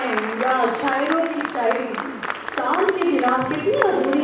है। उनका शायरों की शायरी चाँद के खिलाफ कितनी अधूरी